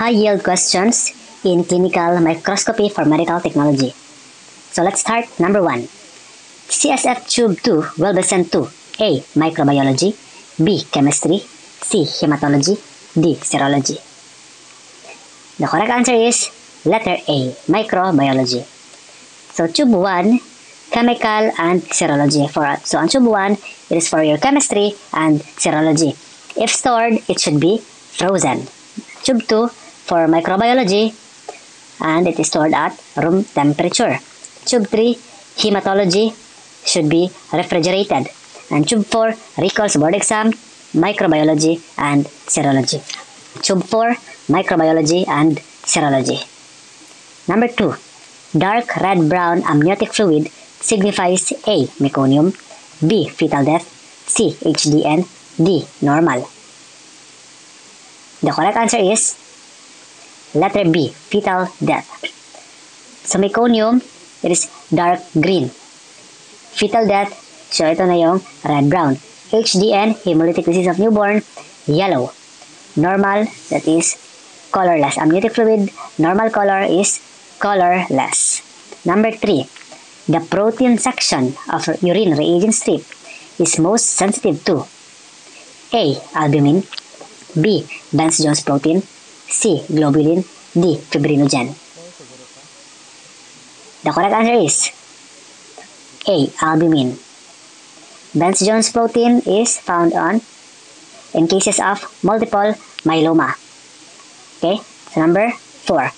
high-yield questions in clinical microscopy for medical technology. So let's start. Number one. CSF Tube 2 will be sent to A. Microbiology B. Chemistry C. Hematology D. Serology The correct answer is letter A. Microbiology. So tube 1, chemical and serology. For So on tube 1, it is for your chemistry and serology. If stored, it should be frozen. Tube 2 for microbiology and it is stored at room temperature. Tube 3, hematology should be refrigerated. And tube 4, recalls board exam, microbiology and serology. Tube 4, microbiology and serology. Number 2, dark red-brown amniotic fluid signifies A. Meconium, B. Fetal death, C. HDN, D. Normal. The correct answer is letter B. Fetal death. Sa meconium, it is dark green. Fetal death, so ito na yung red-brown. HDN, hemolytic disease of newborn, yellow. Normal, that is colorless. Amniotic fluid, normal color is colorless. Number 3. The protein section of urine reagent strip is most sensitive to A. Albumin B. Bence-Jones protein C. Globulin D. Fibrinogen The correct answer is A. Albumin. Bence-Jones protein is found on in cases of multiple myeloma. Okay, so number 4.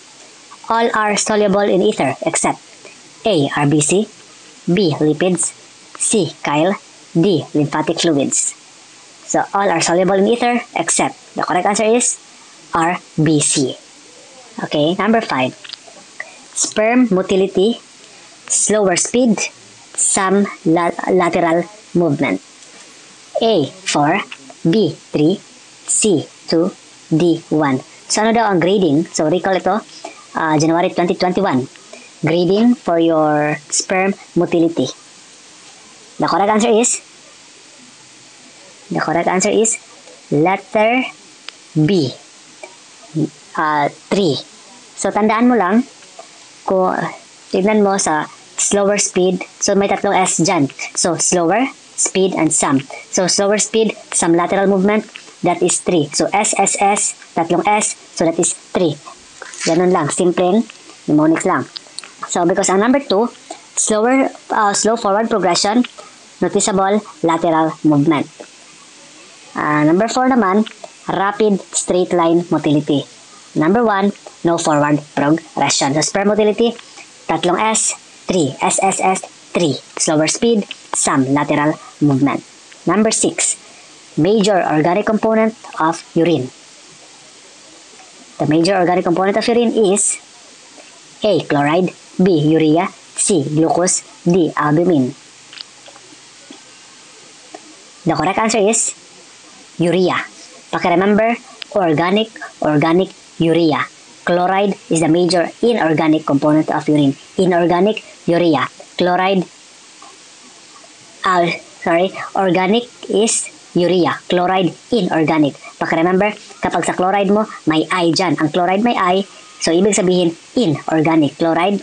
All are soluble in ether except A. RBC B. Lipids C. Chyle D. Lymphatic fluids. So all are soluble in ether except the correct answer is RBC. Okay, number 5 sperm motility, slower speed, some la lateral movement. A, 4, B, 3, C, 2, D, 1. So ano daw ang grading? So recall ito, uh, January 2021. Grading for your sperm motility. The correct answer is, the correct answer is letter B, uh, 3. So tandaan mo lang, ko tignan mo sa slower speed. So may tatlong S dyan. So slower, speed, and some. So slower speed, some lateral movement, that is 3. So S, S, S, tatlong S, so that is 3. Ganun lang, simple mnemonics lang. So because ang number 2, slower, uh, slow forward progression, noticeable lateral movement. Uh, number 4 naman, rapid straight line motility. Number 1, no forward progression. So, sperm motility, tatlong S, 3. SSS, 3. Slower speed, some lateral movement. Number 6, major organic component of urine. The major organic component of urine is A. Chloride B. Urea C. Glucose D. Albumin The correct answer is urea. Paki-remember, organic, organic, urea. Chloride is the major inorganic component of urine. Inorganic, urea. Chloride, uh, sorry, organic is urea. Chloride, inorganic. Paki-remember, kapag sa chloride mo, may I dyan. Ang chloride may I, so ibig sabihin, inorganic. Chloride,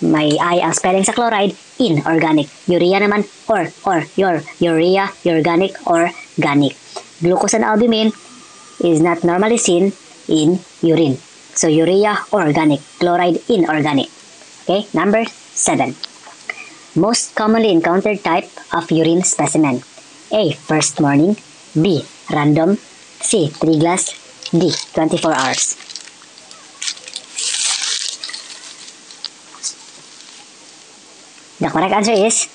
may I ang spelling sa chloride, inorganic. Urea naman, or, or, your, urea, organic, organic. Glucose and albumin is not normally seen in urine. So urea organic, chloride inorganic. Okay, number 7. Most commonly encountered type of urine specimen. A. First morning. B. Random. C. 3 glass. D. 24 hours. The correct answer is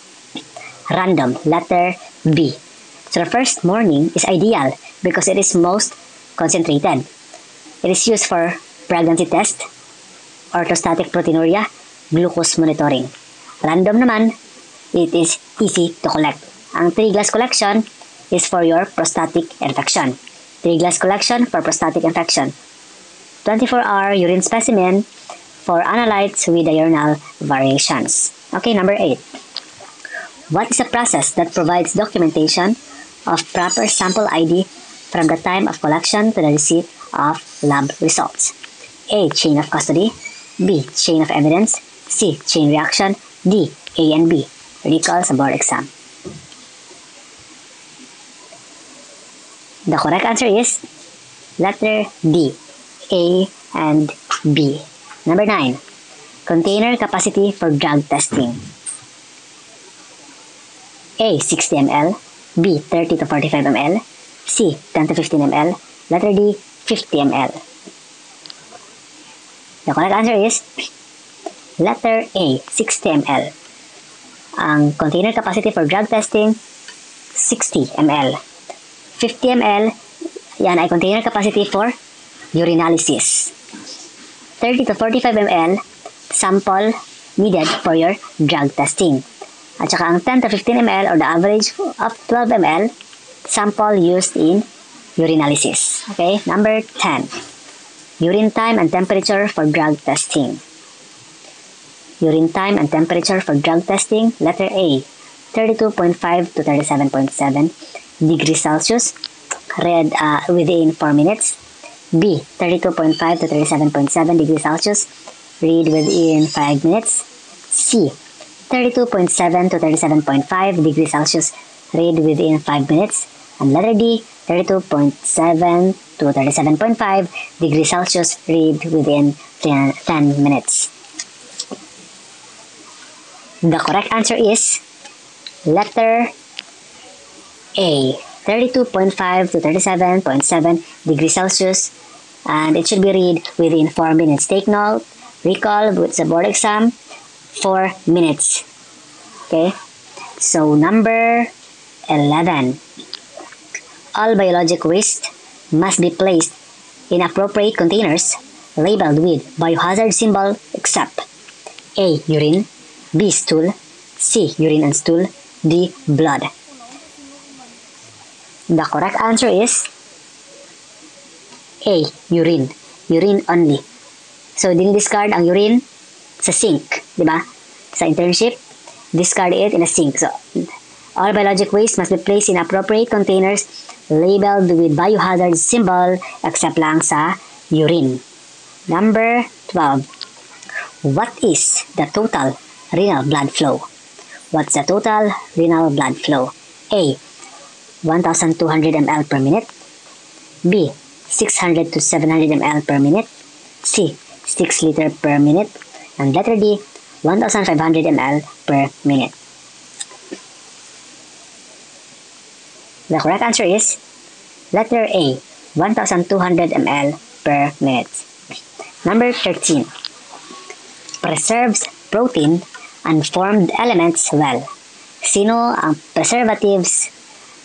random, letter B. So the first morning is ideal because it is most concentrated. It is used for pregnancy test, orthostatic proteinuria, glucose monitoring. Random naman, it is easy to collect. Ang 3-glass collection is for your prostatic infection. 3-glass collection for prostatic infection. 24-hour urine specimen for analytes with diurnal variations. Okay, number 8. What is a process that provides documentation of proper sample ID from the time of collection to the receipt of lab results. A. Chain of custody. B. Chain of evidence. C. Chain reaction. D. A and B. Recall sa board exam. The correct answer is letter D. A and B. Number 9. Container capacity for drug testing. A. 60 ml. B. 30 to 45 ml. C. 10 to 15 ml. Letter D. 50 ml. The correct answer is letter A. 60 ml. Ang container capacity for drug testing, 60 ml. 50 ml, yan ay container capacity for urinalysis. 30 to 45 ml, sample needed for your drug testing. At saka ang 10 to 15 ml or the average of 12 ml sample used in urinalysis. Okay, number 10. Urine time and temperature for drug testing. Urine time and temperature for drug testing. Letter A, 32.5 to 37.7 degrees Celsius. Read uh, within 4 minutes. B, 32.5 to 37.7 degrees Celsius. Read within 5 minutes. C, 32.7 to 37.5 degrees Celsius, read within 5 minutes. And letter D, 32.7 to 37.5 degrees Celsius, read within 10, 10 minutes. The correct answer is letter A, 32.5 to 37.7 degrees Celsius, and it should be read within 4 minutes. Take note, recall with the board exam, 4 minutes. Okay? So, number 11. All biologic waste must be placed in appropriate containers labeled with biohazard symbol except A. Urine B. Stool C. Urine and stool D. Blood The correct answer is A. Urine. Urine only. So, din-discard ang urine sa sink, di ba? Sa internship, discard it in a sink. So, all biologic waste must be placed in appropriate containers labeled with biohazard symbol except lang sa urine. Number 12. What is the total renal blood flow? What's the total renal blood flow? A. 1,200 ml per minute. B. 600 to 700 ml per minute. C. 6 liter per minute. And letter D, 1500 ml per minute. The correct answer is letter A, 1200 ml per minute. Number 13. Preserves protein and formed elements well. Sino ang preservatives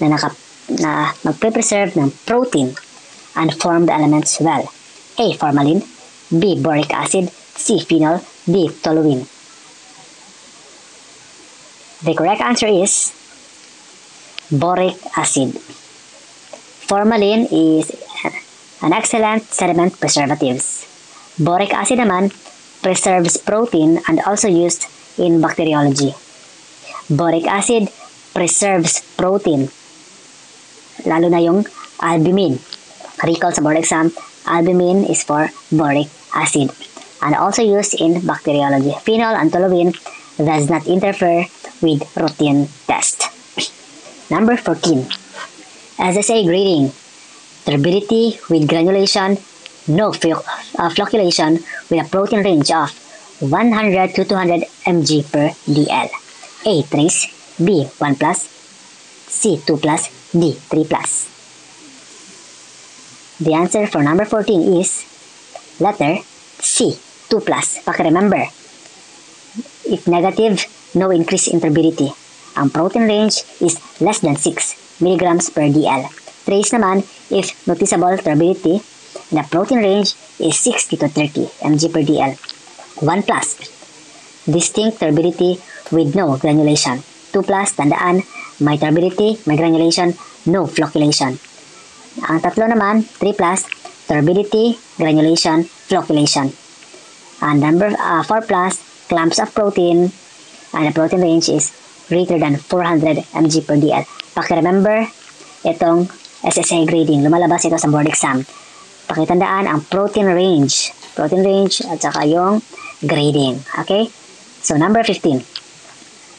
na, naka, na magpe-preserve ng protein and formed elements well? A. Formalin B. Boric acid C. Phenol. D. Toluene. The correct answer is boric acid. Formalin is an excellent sediment preservatives. Boric acid naman preserves protein and also used in bacteriology. Boric acid preserves protein, lalo na yung albumin. Recall sa board exam, albumin is for boric acid and also used in bacteriology. Phenol and toluene does not interfere with routine test. Number 14. SSA grading. Turbidity with granulation, no uh, flocculation with a protein range of 100 to 200 mg per dl. A. Trace. B. 1 plus. C. 2 plus. D. 3 plus. The answer for number 14 is letter C. 2 plus. Paki-remember, if negative, no increase in turbidity. Ang protein range is less than 6 mg per dl. Trace naman if noticeable turbidity, the protein range is 60 to 30 mg per dl. 1 plus, distinct turbidity with no granulation. 2 plus, tandaan, may turbidity, may granulation, no flocculation. Ang tatlo naman, 3 plus, turbidity, granulation, flocculation. And number uh, 4 plus, clumps of protein, and the protein range is greater than 400 mg per dl. Paki-remember itong SSA grading. Lumalabas ito sa board exam. Pakitandaan ang protein range protein range, at saka yung grading. Okay? So, number 15.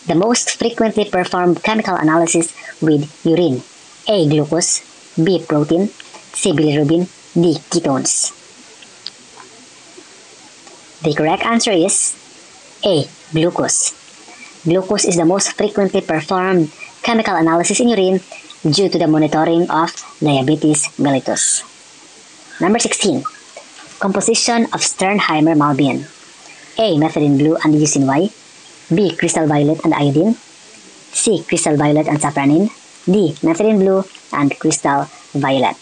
The most frequently performed chemical analysis with urine. A. Glucose. B. Protein. C. Bilirubin. D. Ketones. The correct answer is A. Glucose. Glucose is the most frequently performed chemical analysis in urine due to the monitoring of diabetes mellitus. Number 16. Composition of Sternheimer Malbian. A. Methylene blue and leucine Y. B. Crystal violet and iodine. C. Crystal violet and safranin. D. Methylene blue and crystal violet.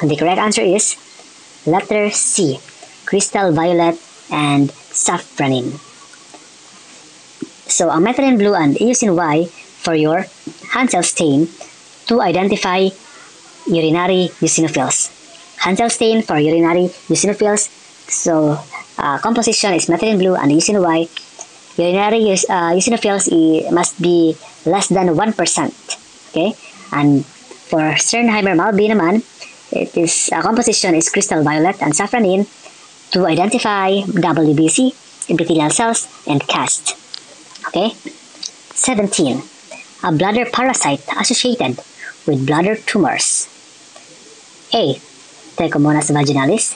And the correct answer is letter C. Crystal violet and safranin. So, ang methylene blue and eosin Y for your Hansel stain to identify urinary eosinophils. Hansel stain for urinary eosinophils. So, uh, composition is methylene blue and eosin Y. Urinary uh, eosinophils must be less than 1%. Okay? And for Sternheimer Malbi naman, it is uh, composition is crystal violet and safranin to identify WBC, epithelial cells, and cast. Okay? 17. A bladder parasite associated with bladder tumors. A. Trichomonas vaginalis.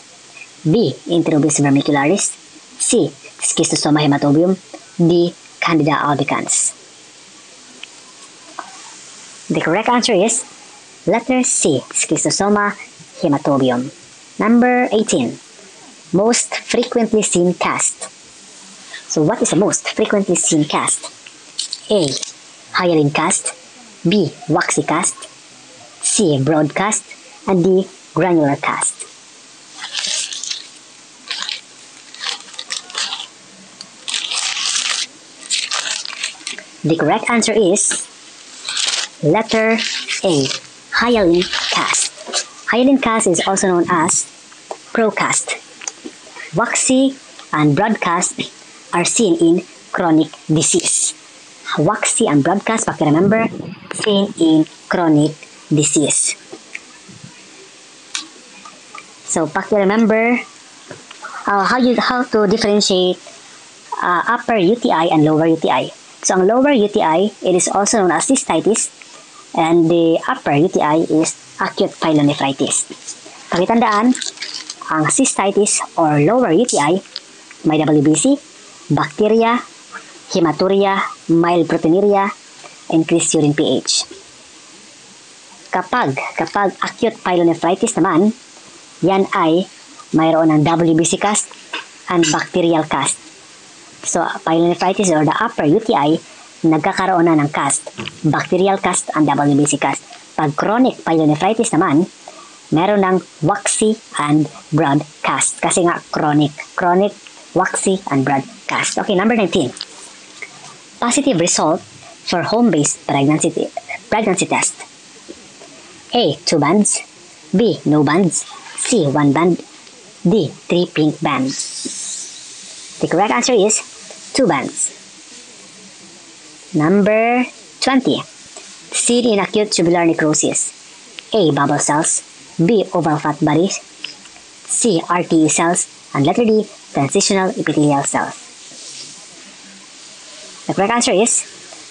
B. Enterobis vermicularis. C. Schistosoma hematobium. D. Candida albicans. The correct answer is letter C. Schistosoma hematobium. Number 18. Most frequently seen cast. So what is the most frequently seen cast? A. Hyaline cast. B. Waxy cast. C. Broad cast. And D. Granular cast. The correct answer is letter A. Hyaline cast. Hyaline cast is also known as procast. Waxy and broadcast are seen in chronic disease. Waxy and broadcast, remember, seen in chronic disease. So, remember uh, how you how to differentiate uh, upper UTI and lower UTI. So, ang lower UTI, it is also known as cystitis, and the upper UTI is acute pyelonephritis. Pakitandaan, ang cystitis or lower UTI may WBC, bacteria, hematuria, mild proteinuria, increased urine pH. Kapag, kapag acute pyelonephritis naman, yan ay mayroon ng WBC cast and bacterial cast. So, pyelonephritis or the upper UTI, nagkakaroon na ng cast, bacterial cast and WBC cast. Pag chronic pyelonephritis naman, meron ng waxy and broad cast. Kasi nga, chronic. Chronic, waxy, and broad cast. Okay, number 19. Positive result for home-based pregnancy, pregnancy test. A. Two bands. B. No bands. C. One band. D. Three pink bands. The correct answer is two bands. Number 20. Seed in acute tubular necrosis. A. Bubble cells. B. Oval fat bodies. C. RTE cells. And letter D. Transitional epithelial cells. The correct answer is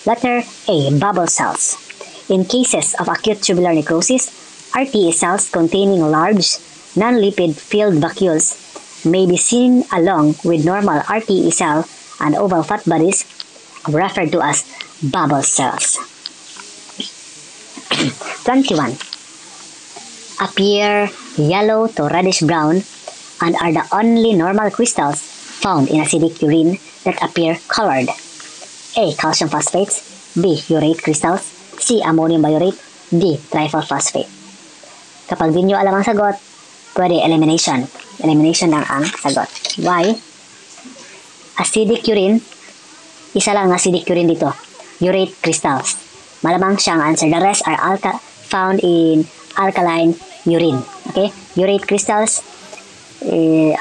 letter A. Bubble cells. In cases of acute tubular necrosis, RTE cells containing large non-lipid filled vacuoles may be seen along with normal RTE cell and oval fat bodies referred to as bubble cells. 21. Appear yellow to reddish brown and are the only normal crystals found in acidic urine that appear colored. A. Calcium phosphates. B. Urate crystals. C. Ammonium biurate. D. Trifosphate. Kapag di nyo alam ang sagot, pwede elimination. Elimination lang ang sagot. Why? Acidic urine, isa lang acidic urine dito. Urate crystals. Malamang siyang answer. The rest are alka found in alkaline urine. Okay? Urate crystals uh,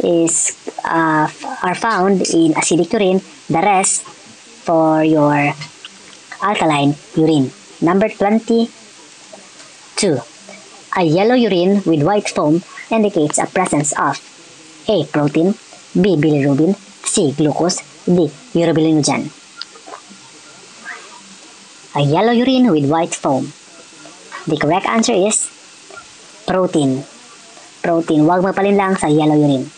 is uh, are found in acidic urine. The rest for your alkaline urine. Number 22. A yellow urine with white foam indicates a presence of A. Protein B. Bilirubin C. Glucose D. Urobilinogen A yellow urine with white foam. The correct answer is protein. Protein. Huwag magpalin lang sa yellow urine.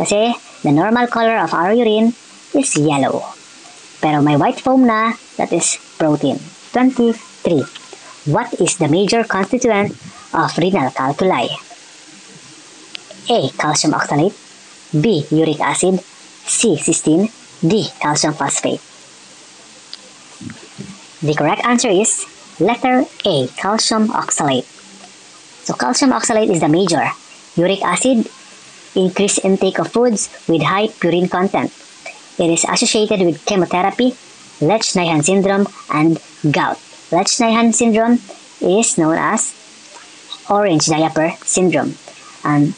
Kasi the normal color of our urine is yellow. Pero may white foam na, that is protein. 23. What is the major constituent of renal calculi? A. Calcium oxalate B. Uric acid C. Cysteine D. Calcium phosphate The correct answer is letter A. Calcium oxalate. So calcium oxalate is the major. Uric acid, increased intake of foods with high purine content. It is associated with chemotherapy, Lesch-Nyhan syndrome, and gout. Lesch-Nyhan syndrome is known as orange diaper syndrome. And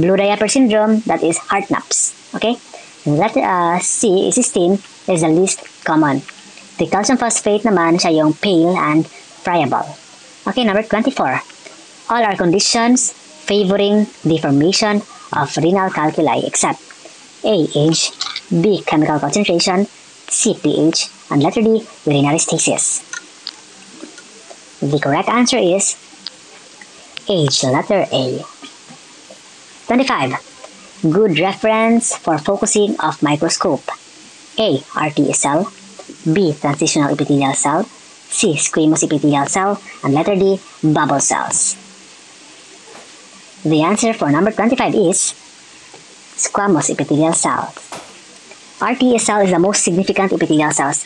blue diaper syndrome, that is Hartnups. Okay? let letter uh, C is cysteine, is the least common. The calcium phosphate naman siya yung pale and friable. Okay, number 24. All are conditions favoring the formation of renal calculi except A. Age B. Chemical concentration C. pH and letter D. Urinary stasis. The correct answer is age, letter A. 25. Good reference for focusing of microscope. A. RTE cell B. Transitional epithelial cell C. Squamous epithelial cell and letter D. Bubble cells. The answer for number 25 is squamous epithelial cells. RTSL is the most significant epithelial cells.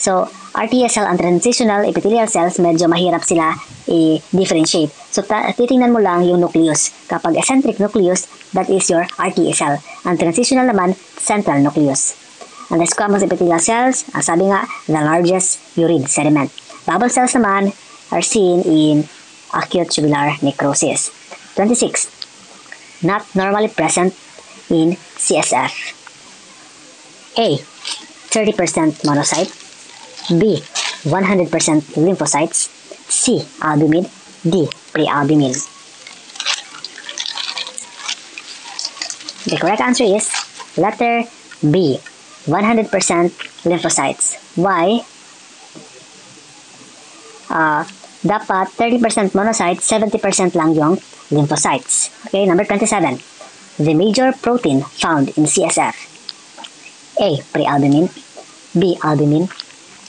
So, RTSL and transitional epithelial cells, medyo mahirap sila i-differentiate. So, titingnan mo lang yung nucleus. Kapag eccentric nucleus, that is your RTSL. Ang transitional naman, central nucleus. And the squamous epithelial cells, ang sabi nga, the largest urine sediment. Bubble cells naman are seen in acute tubular necrosis. 26. Not normally present in CSF. A. 30% monocyte. B. 100% lymphocytes. C. Albumin. D. Prealbumin. The correct answer is letter B. 100% lymphocytes. Why? Uh, dapat 30% monocytes, 70% lang yung lymphocytes. Okay, number 27. The major protein found in CSF. A. Prealbumin B. Albumin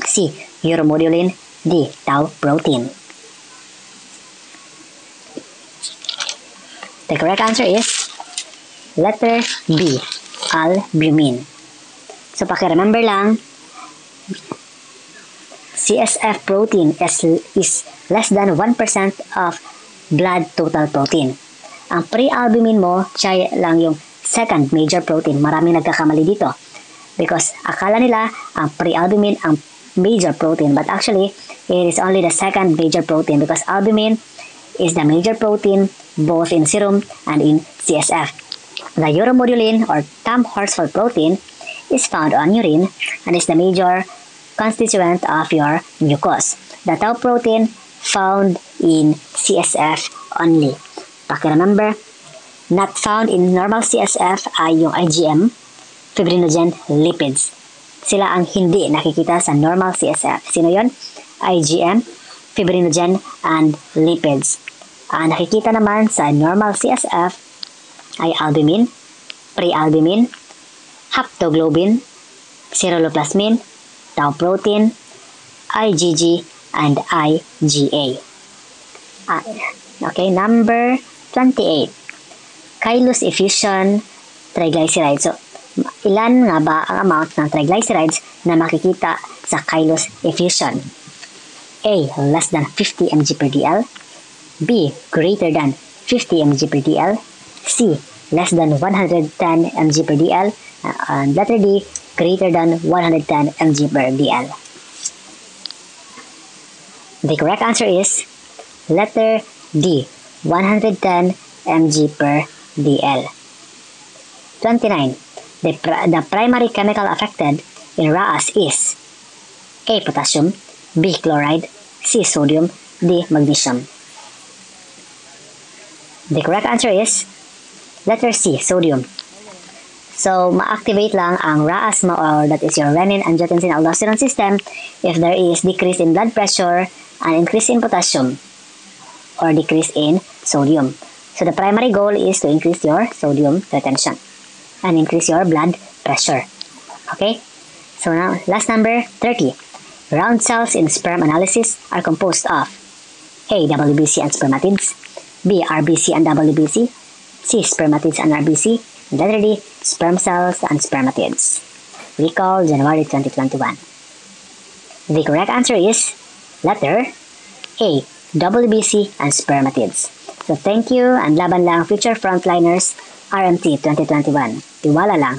C. Uromodulin D. Tau protein The correct answer is letter B. Albumin. So, paki-remember lang, CSF protein is, is less than 1% of blood total protein. Ang pre-albumin mo, siya lang yung second major protein. Maraming nagkakamali dito. Because akala nila ang pre-albumin ang major protein. But actually, it is only the second major protein because albumin is the major protein both in serum and in CSF. The uromodulin or thumb horseful protein is found on urine and is the major constituent of your mucus. The tau protein found in CSF only. Paki-remember, not found in normal CSF ay yung IgM, fibrinogen lipids. Sila ang hindi nakikita sa normal CSF. Sino yon? IgM, fibrinogen, and lipids. Ang nakikita naman sa normal CSF ay albumin, prealbumin, haptoglobin, ceruloplasmin, tau protein, IgG, and IgA. Ah, okay, number 28. Chylous effusion triglycerides. So, ilan nga ba ang amount ng triglycerides na makikita sa chylous effusion? A. Less than 50 mg per dl. B. Greater than 50 mg per dl. C. Less than 110 mg per dl. And letter D. Greater than 110 mg per dl. The correct answer is letter D, 110 mg per dl. 29. The, pr the primary chemical affected in RAAS is A. Potassium B. Chloride C. Sodium D. Magnesium The correct answer is letter C, sodium. So, ma-activate lang ang RAASMA or that is your renin-angiotensin-aldosterone system if there is decrease in blood pressure and increase in potassium or decrease in sodium. So, the primary goal is to increase your sodium retention and increase your blood pressure. Okay? So, now, last number 30. Round cells in sperm analysis are composed of A. WBC and spermatids B. RBC and WBC C. Spermatids and RBC and letter D. Sperm cells and spermatids. Recall January 2021. The correct answer is letter A. WBC and spermatids. So thank you and laban lang future frontliners RMT 2021. Tiwala lang.